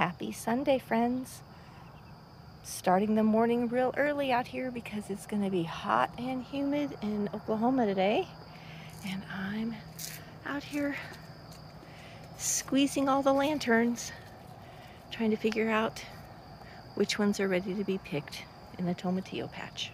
Happy Sunday, friends. Starting the morning real early out here because it's going to be hot and humid in Oklahoma today. And I'm out here squeezing all the lanterns, trying to figure out which ones are ready to be picked in the tomatillo patch.